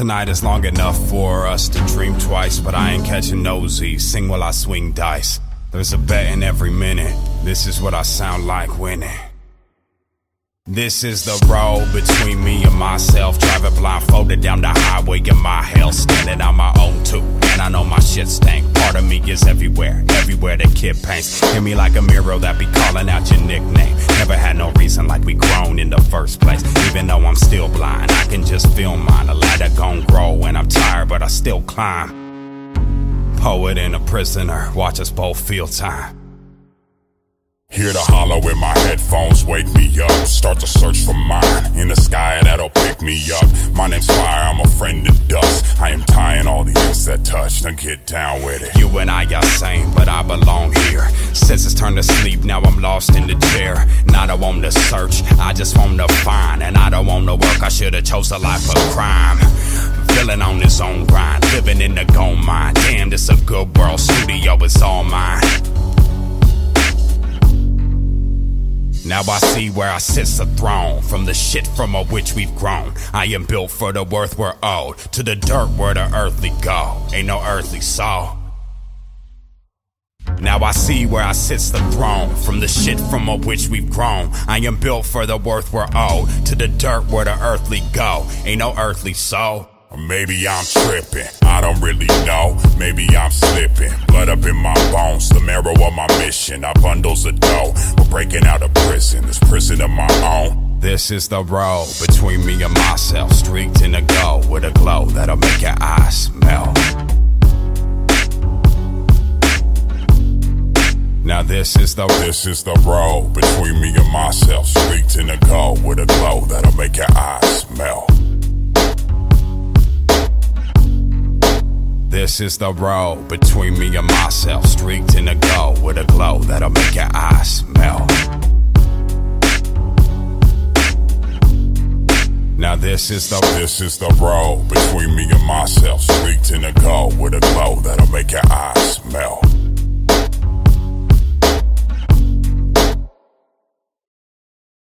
Tonight is long enough for us to dream twice, but I ain't catching nosy. Sing while I swing dice. There's a bet in every minute. This is what I sound like winning. This is the road between me and myself. Driving blindfolded down the highway in my hell, standing on my own too. And I know my shit stank. Part of me is everywhere, everywhere the kid paints. Hear me like a mirror that be calling out your nickname. Never had no reason like we grown in the first place. Even though I'm still blind, I can just feel mine. A ladder gon' grow, and I'm tired, but I still climb. Poet and a prisoner, watch us both feel time. Hear the hollow in my headphones, wake me up. Start to search for mine in the sky that'll pick me up. My name's Fire, I'm a friend Now get down with it. You and I are same, but I belong here. Since it's turned to sleep, now I'm lost in the chair. Not I want to search, I just want to find. And I don't want to work, I should've chose a life of crime. Villain on his own grind, living in the gold mine. Damn, this a good world studio, it's all mine. Now I see where I sits the throne From the shit from a which we've grown. I am built for the worth we're owed To the dirt where the earthly go. Ain't no earthly soul. Now I see where I sits the throne From the shit from a which we've grown. I am built for the worth we're owed To the dirt where the earthly go. Ain't no earthly soul. Or Maybe I'm tripping, I don't really know. Maybe I'm slipping, blood up in my bones. The marrow of my mission, I bundles of dough. We're breaking out of prison, this prison of my own. This is the road between me and myself, streaked in a go with a glow that'll make your eyes melt. Now this is the this is the road between me and myself, streaked in a go with a glow that'll make your eyes melt. This is the road between me and myself, streaked in a go with a glow that'll make your eyes melt. Now this is the this is the road between me and myself, streaked in a go with a glow that'll make your eyes